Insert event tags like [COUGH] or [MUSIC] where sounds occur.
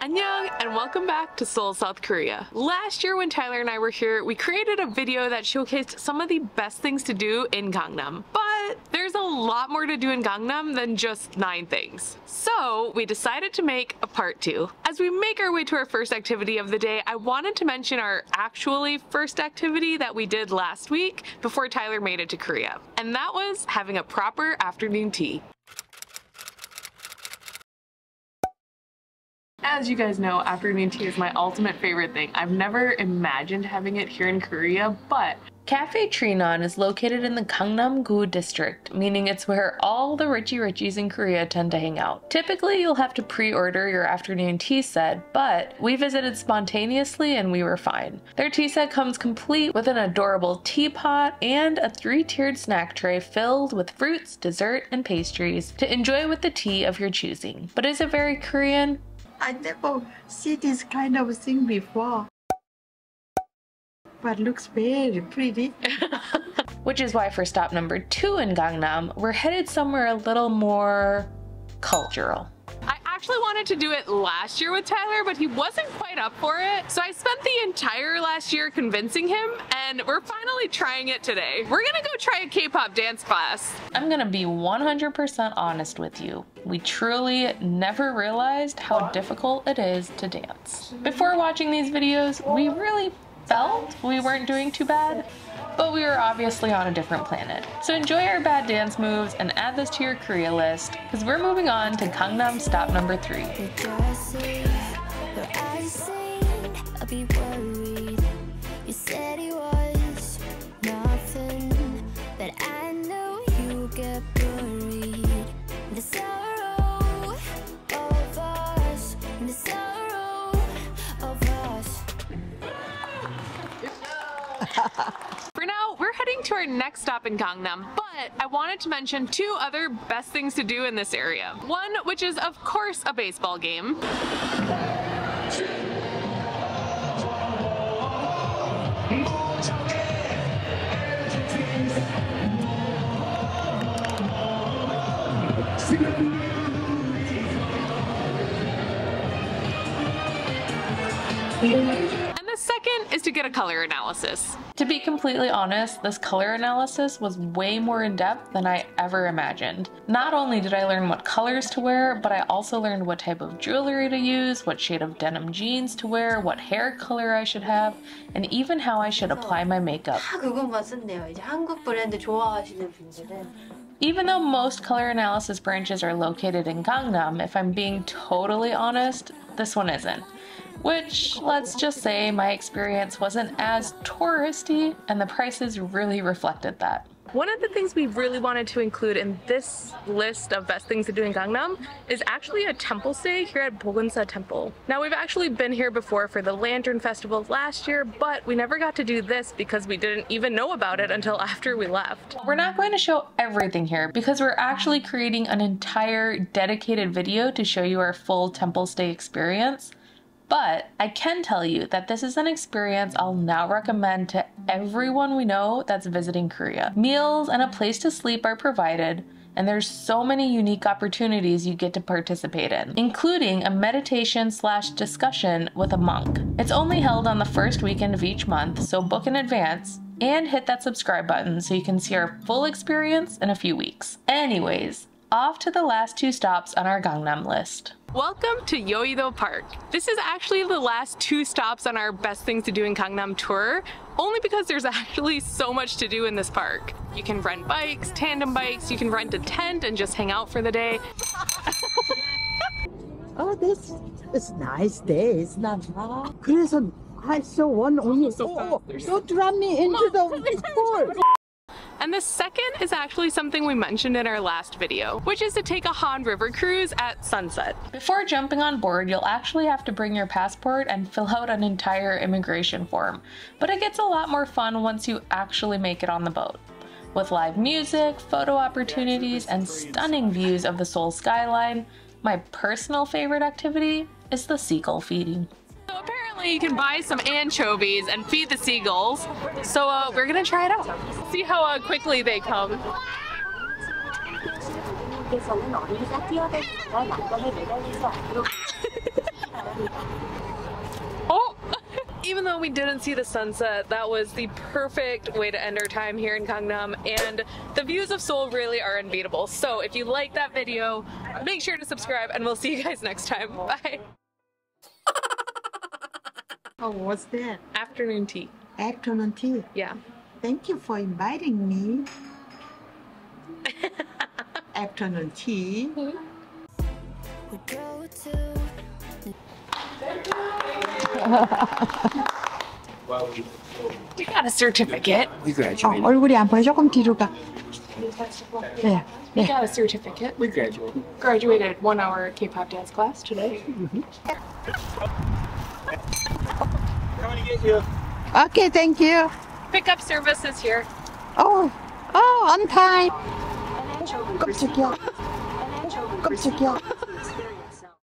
Annyeong and welcome back to Seoul, South Korea. Last year when Tyler and I were here, we created a video that showcased some of the best things to do in Gangnam. But there's a lot more to do in Gangnam than just nine things. So we decided to make a part two. As we make our way to our first activity of the day, I wanted to mention our actually first activity that we did last week before Tyler made it to Korea. And that was having a proper afternoon tea. As you guys know, afternoon tea is my ultimate favorite thing. I've never imagined having it here in Korea, but Cafe Trinon is located in the Gangnam-gu district, meaning it's where all the richy richies in Korea tend to hang out. Typically, you'll have to pre-order your afternoon tea set, but we visited spontaneously and we were fine. Their tea set comes complete with an adorable teapot and a three-tiered snack tray filled with fruits, dessert, and pastries to enjoy with the tea of your choosing. But is it very Korean? I never see this kind of thing before. But looks very pretty. [LAUGHS] Which is why for stop number two in Gangnam, we're headed somewhere a little more cultural. I actually wanted to do it last year with Tyler, but he wasn't quite up for it. So I spent the entire last year convincing him, and we're finally trying it today. We're gonna go try a K-pop dance class. I'm gonna be 100% honest with you. We truly never realized how difficult it is to dance. Before watching these videos, we really felt we weren't doing too bad, but we are obviously on a different planet. So enjoy our bad dance moves and add this to your Korea list, because we're moving on to Gangnam Stop number 3. [LAUGHS] [LAUGHS] we're heading to our next stop in Gangnam, but I wanted to mention two other best things to do in this area. One, which is of course a baseball game. And the second to get a color analysis. To be completely honest, this color analysis was way more in depth than I ever imagined. Not only did I learn what colors to wear, but I also learned what type of jewelry to use, what shade of denim jeans to wear, what hair color I should have, and even how I should apply my makeup. 다 [LAUGHS] 그것만 쓴대요. 이제 한국 브랜드 좋아하시는 분들은 Even though most color analysis branches are located in Gangnam, if I'm being totally honest, this one isn't. Which, let's just say, my experience wasn't as touristy, and the prices really reflected that. One of the things we really wanted to include in this list of best things to do in Gangnam is actually a temple stay here at Bongeunsa Temple. Now we've actually been here before for the Lantern Festival last year, but we never got to do this because we didn't even know about it until after we left. We're not going to show everything here because we're actually creating an entire dedicated video to show you our full temple stay experience. But I can tell you that this is an experience I'll now recommend to everyone we know that's visiting Korea. Meals and a place to sleep are provided, and there's so many unique opportunities you get to participate in, including a meditation slash discussion with a monk. It's only held on the first weekend of each month, so book in advance and hit that subscribe button so you can see our full experience in a few weeks. Anyways, off to the last two stops on our Gangnam list. Welcome to Yeouido Park. This is actually the last two stops on our best things to do in Gangnam tour, only because there's actually so much to do in this park. You can rent bikes, tandem bikes, you can rent a tent and just hang out for the day. oh, this is nice day. isn't hot. 그래서 I saw one only. So oh, don't drop me into the pool. And the second is actually something we mentioned in our last video, which is to take a Han River cruise at sunset. Before jumping on board, you'll actually have to bring your passport and fill out an entire immigration form, but it gets a lot more fun once you actually make it on the boat. With live music, photo opportunities, and stunning views of the Seoul skyline, my personal favorite activity is the seagull feeding apparently you can buy some anchovies and feed the seagulls. So uh, we're gonna try it out. See how uh, quickly they come. [LAUGHS] oh! [LAUGHS] Even though we didn't see the sunset, that was the perfect way to end our time here in Gangnam, and the views of Seoul really are unbeatable. So if you like that video, make sure to subscribe, and we'll see you guys next time. [LAUGHS] Bye! Oh, what's that? Afternoon tea. Afternoon tea. Yeah. Thank you for inviting me. [LAUGHS] Afternoon tea. We got a certificate. We 어, graduated. 얼굴이 안 보여. 조금 뒤로 가. 네. We got a certificate. We graduated. Graduated one hour K-pop dance class today. Okay, thank you. Pickup service is here. Oh, oh, on time. 깜짝이야. 깜짝이야.